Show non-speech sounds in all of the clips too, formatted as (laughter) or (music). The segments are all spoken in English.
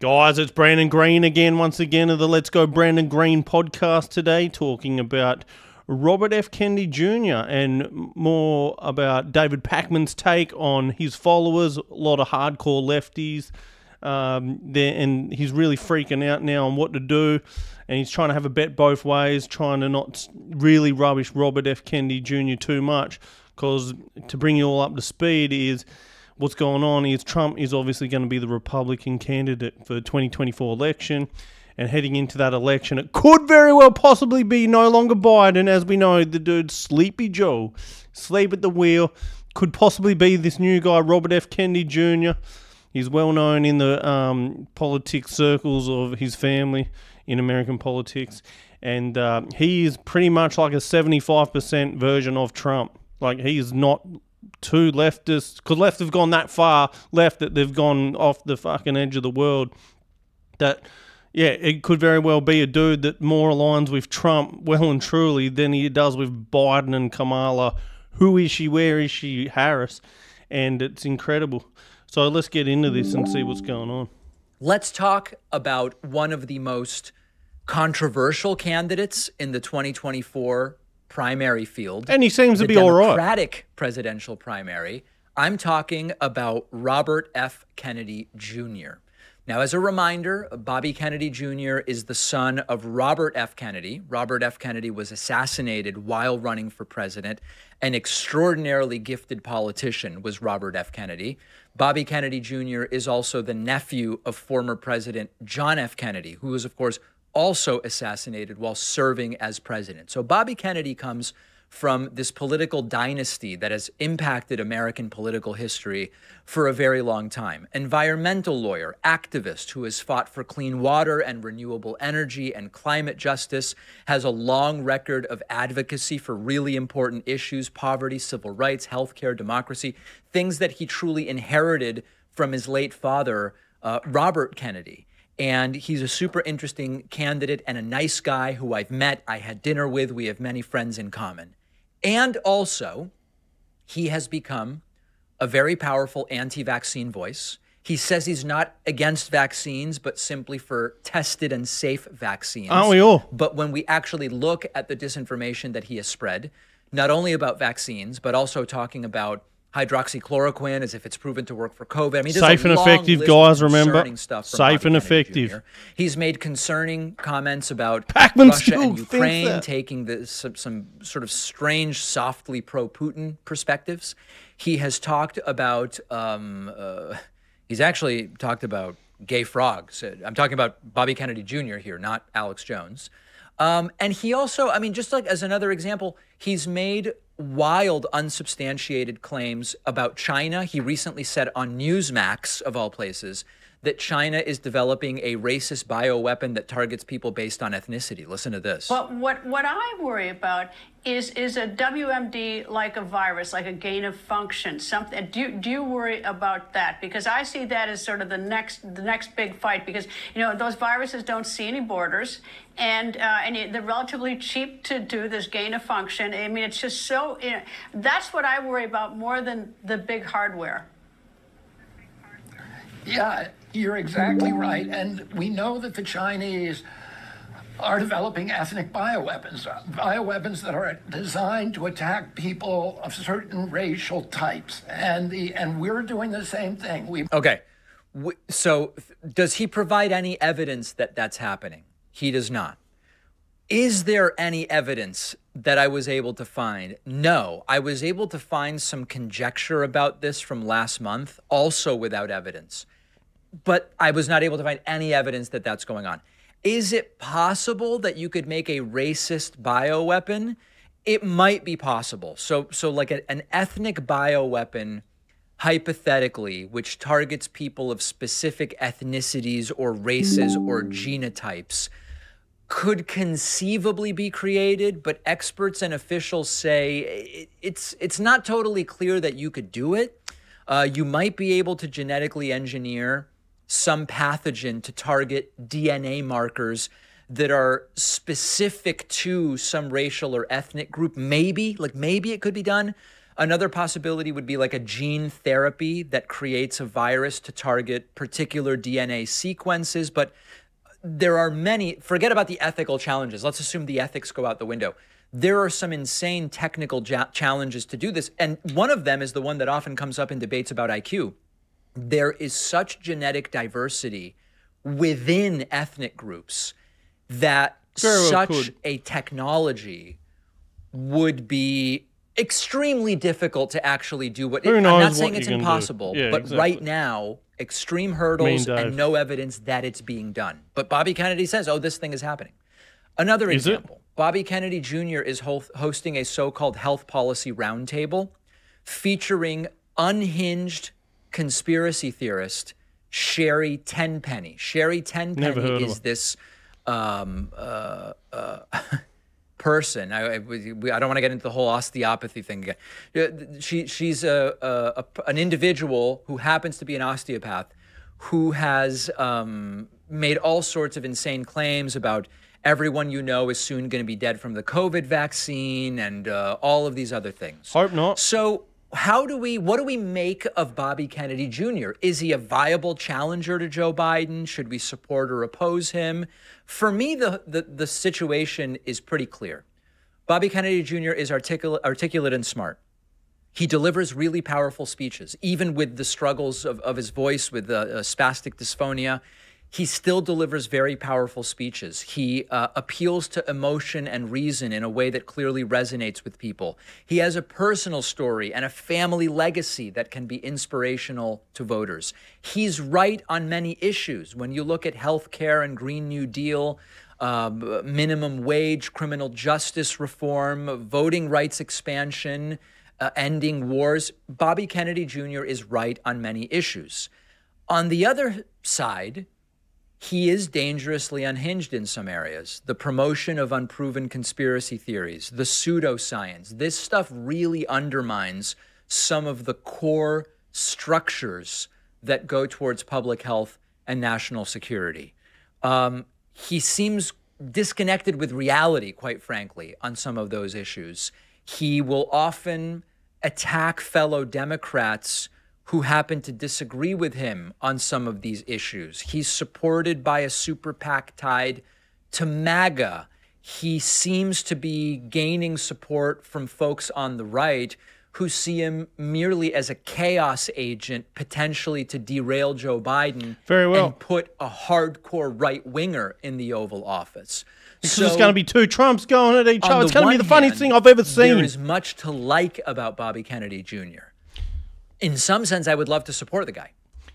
Guys, it's Brandon Green again, once again, of the Let's Go Brandon Green podcast today, talking about Robert F. Kennedy Jr. and more about David Pakman's take on his followers, a lot of hardcore lefties. Um, there, and he's really freaking out now on what to do, and he's trying to have a bet both ways, trying to not really rubbish Robert F. Kennedy Jr. too much, because to bring you all up to speed is what's going on is Trump is obviously going to be the Republican candidate for the 2024 election. And heading into that election, it could very well possibly be no longer Biden. As we know, the dude Sleepy Joe, sleep at the wheel, could possibly be this new guy, Robert F. Kennedy Jr. He's well known in the um, politics circles of his family in American politics. And uh, he is pretty much like a 75% version of Trump. Like, he is not two leftists, could left have gone that far left that they've gone off the fucking edge of the world. That, yeah, it could very well be a dude that more aligns with Trump well and truly than he does with Biden and Kamala. Who is she? Where is she? Harris. And it's incredible. So let's get into this and see what's going on. Let's talk about one of the most controversial candidates in the 2024 primary field. And he seems to be all right. Democratic presidential primary. I'm talking about Robert F. Kennedy Jr. Now, as a reminder, Bobby Kennedy Jr. is the son of Robert F. Kennedy. Robert F. Kennedy was assassinated while running for president. An extraordinarily gifted politician was Robert F. Kennedy. Bobby Kennedy Jr. is also the nephew of former President John F. Kennedy, who was, of course, also assassinated while serving as president. So Bobby Kennedy comes from this political dynasty that has impacted American political history for a very long time. Environmental lawyer, activist who has fought for clean water and renewable energy and climate justice, has a long record of advocacy for really important issues poverty, civil rights, healthcare, democracy, things that he truly inherited from his late father, uh, Robert Kennedy. And he's a super interesting candidate and a nice guy who I've met. I had dinner with. We have many friends in common. And also, he has become a very powerful anti vaccine voice. He says he's not against vaccines, but simply for tested and safe vaccines. Aren't we all? But when we actually look at the disinformation that he has spread, not only about vaccines, but also talking about hydroxychloroquine as if it's proven to work for COVID. I mean, safe and effective, guys. Remember, stuff safe and effective. Jr. He's made concerning comments about Pakman Russia and Ukraine taking the, some, some sort of strange, softly pro-Putin perspectives. He has talked about. Um, uh, he's actually talked about gay frogs. I'm talking about Bobby Kennedy Jr. here, not Alex Jones. Um, and he also, I mean, just like as another example, he's made wild, unsubstantiated claims about China. He recently said on Newsmax, of all places, that China is developing a racist bioweapon that targets people based on ethnicity. Listen to this. But what, what I worry about is is a WMD like a virus, like a gain of function? Something? Do do you worry about that? Because I see that as sort of the next the next big fight. Because you know those viruses don't see any borders, and uh, and they're relatively cheap to do this gain of function. I mean, it's just so. You know, that's what I worry about more than the big hardware. Yeah, you're exactly right. And we know that the Chinese are developing ethnic bioweapons, bioweapons that are designed to attack people of certain racial types. And the and we're doing the same thing. We Okay. So does he provide any evidence that that's happening? He does not. Is there any evidence that I was able to find? No. I was able to find some conjecture about this from last month, also without evidence but I was not able to find any evidence that that's going on. Is it possible that you could make a racist bioweapon? It might be possible. So, so like a, an ethnic bioweapon, hypothetically, which targets people of specific ethnicities or races or genotypes, could conceivably be created. But experts and officials say it's it's not totally clear that you could do it. Uh, you might be able to genetically engineer some pathogen to target DNA markers that are specific to some racial or ethnic group. Maybe, like maybe it could be done. Another possibility would be like a gene therapy that creates a virus to target particular DNA sequences. But there are many, forget about the ethical challenges. Let's assume the ethics go out the window. There are some insane technical ja- challenges to do this. And one of them is the one that often comes up in debates about IQ. There is such genetic diversity within ethnic groups that Very such a technology would be extremely difficult to actually do what Who I'm not saying it's you can do. impossible, Yeah, but exactly. right now, extreme hurdles and no evidence that it's being done. But Bobby Kennedy says, "Oh, this thing is happening." Another Is it? example: Bobby Kennedy Jr. is ho- hosting a so-called health policy roundtable featuring unhinged conspiracy theorist Sherry Tenpenny. Sherry Tenpenny is this um, uh, uh, (laughs) person. I, I, we- I don't want to get into the whole osteopathy thing again. Uh, She, she's a, a, a- an individual who happens to be an osteopath who has um, made all sorts of insane claims about everyone you know is soon going to be dead from the COVID vaccine and uh, all of these other things. Hope not. So, how do we, what do we make of Bobby Kennedy Jr.? Is he a viable challenger to Joe Biden? Should we support or oppose him? For me, the, the, the situation is pretty clear. Bobby Kennedy Jr. is articulate, articulate and smart. He delivers really powerful speeches, even with the struggles of, of his voice, with uh, uh, spastic dysphonia. He still delivers very powerful speeches. He uh, appeals to emotion and reason in a way that clearly resonates with people. He has a personal story and a family legacy that can be inspirational to voters. He's right on many issues. When you look at health care and Green New Deal, um, minimum wage, criminal justice reform, voting rights expansion, uh, ending wars. Bobby Kennedy Jr. is right on many issues. On the other side, he is dangerously unhinged in some areas. The promotion of unproven conspiracy theories, the pseudoscience, this stuff really undermines some of the core structures that go towards public health and national security. Um, he seems disconnected with reality, quite frankly, on some of those issues. He will often attack fellow Democrats who happen to disagree with him on some of these issues. He's supported by a super PAC tied to MAGA. He seems to be gaining support from folks on the right who see him merely as a chaos agent, potentially to derail Joe Biden Very well. and put a hardcore right winger in the Oval Office. Because there's going to be two Trumps going at each other. It's going to be the funniest hand, thing I've ever seen. There is much to like about Bobby Kennedy Jr. In some sense, I would love to support the guy.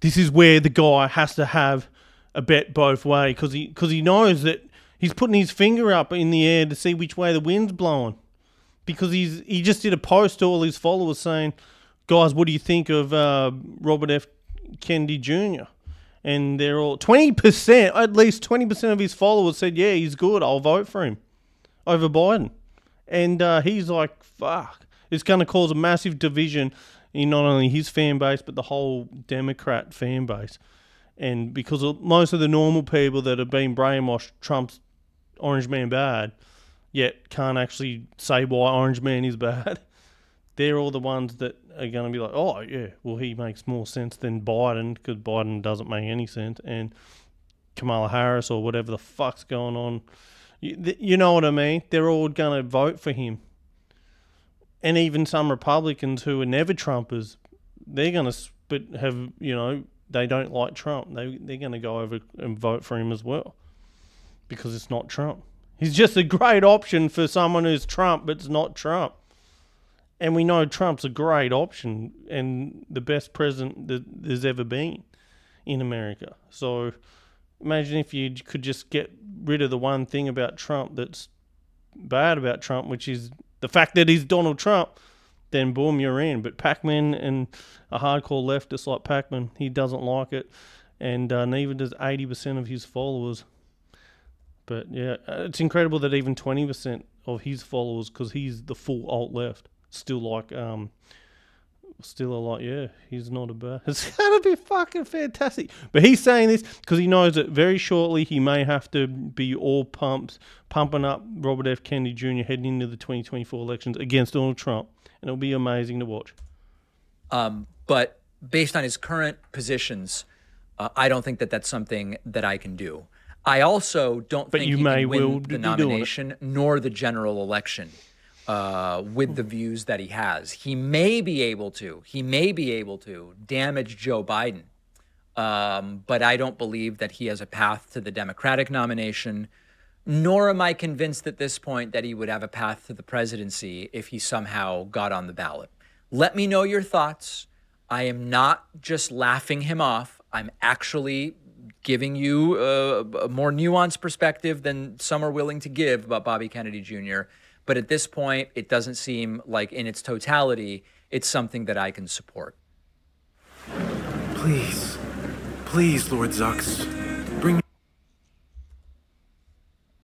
this is where the guy has to have a bet both way because he because he knows that he's putting his finger up in the air to see which way the wind's blowing. Because he's he just did a post to all his followers saying, "Guys, what do you think of uh, Robert F. Kennedy Jr.?" And they're all twenty percent, at least twenty percent of his followers said, "Yeah, he's good. I'll vote for him over Biden." And uh, he's like, "Fuck, it's going to cause a massive division in not only his fan base but the whole Democrat fan base." and because most of the normal people that have been brainwashed Trump's Orange Man bad, yet can't actually say why Orange Man is (laughs) bad, they're all the ones that are going to be like, oh yeah, well he makes more sense than Biden because Biden doesn't make any sense, and Kamala Harris or whatever the fuck's going on, you, you know what I mean? They're all going to vote for him, and even some Republicans who are never Trumpers, they're going to but have you know they don't like Trump. They they're going to go over and vote for him as well because it's not Trump. He's just a great option for someone who's Trump, but it's not Trump. And we know Trump's a great option and the best president that there's ever been in America. So imagine if you could just get rid of the one thing about Trump that's bad about Trump, which is the fact that he's Donald Trump, then boom, you're in. But Pakman and a hardcore leftist like Pakman, he doesn't like it, and uh, neither does 80% of his followers. But yeah, it's incredible that even 20% of his followers, because he's the full alt left, still like, um, still a lot. yeah, he's not a bad. (laughs) It's (laughs) gonna be fucking fantastic. But he's saying this because he knows that very shortly he may have to be all pumps, pumping up Robert F. Kennedy Jr. heading into the 2024 elections against Donald Trump. And it'll be amazing to watch. Um, but based on his current positions, uh, I don't think that that's something that I can do. I also don't but think you he may can win will the be doing it. nomination nor the general election uh, with the views that he has. He may be able to. He may be able to damage Joe Biden, um, but I don't believe that he has a path to the Democratic nomination. Nor am I convinced at this point that he would have a path to the presidency if he somehow got on the ballot. Let me know your thoughts. I am not just laughing him off. I'm actually giving you a, a more nuanced perspective than some are willing to give about Bobby Kennedy Jr. But at this point, it doesn't seem like in its totality, it's something that I can support. Please, please, Lord Zux,